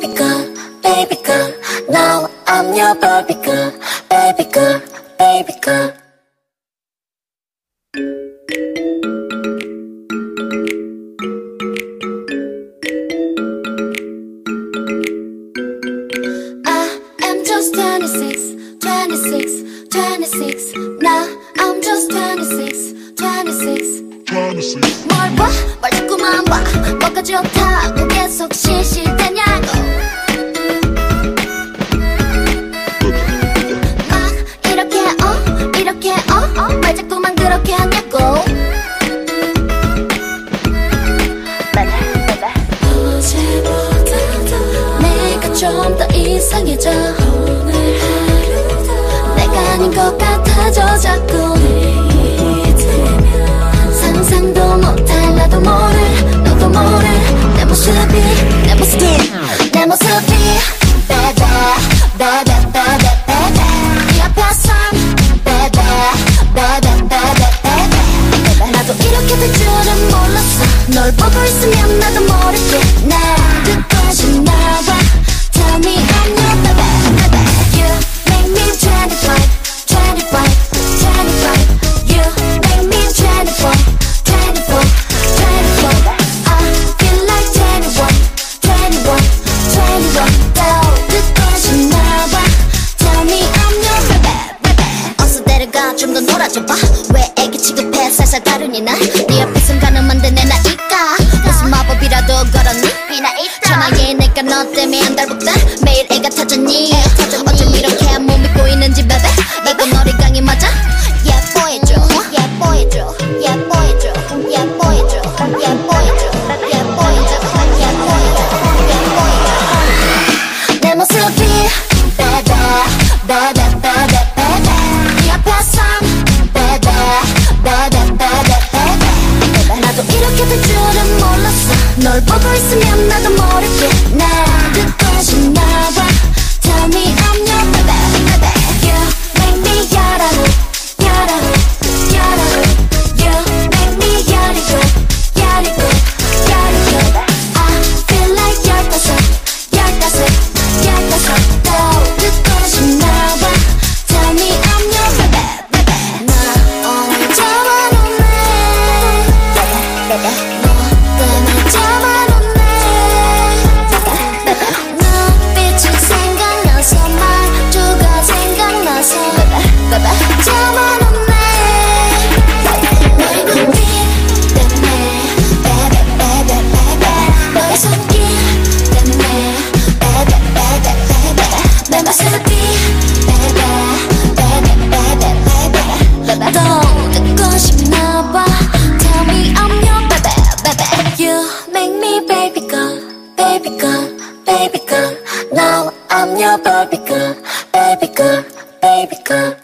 baby girl, baby girl. Now I'm your baby girl, baby girl, baby girl. I am just 26, 26, 26. Now I'm just 26, 26. 뭘 봐? 뭘 자꾸만 봐 뭐가 좋다고 계속 실실대냐고. 막 이렇게 어? 이렇게 어왜 자꾸만 그렇게 하냐고. 내가 좀 더 이상해져. 오늘 하루도 내가 아닌 것 같아져 자꾸 될 줄은 몰랐어 널 보고 있으면 나도 모르게 나 끝까지 나와 Tell me I'm your baby baby You make me 25 25 25 You make me 24 24 24 I feel like 21 21 21 또 끝까지 나와 Tell me I'm your baby baby 어서 데려가 좀 더 놀아줘봐 왜 애기 취급해 살살 다루니 난네 앞에선 가늠한데 내 나이가 무슨 마법이라도 걸었니 전화해 내가 너 때문에 한 달부터 널 보고 있으면 나도 모르게 baby girl baby girl baby girl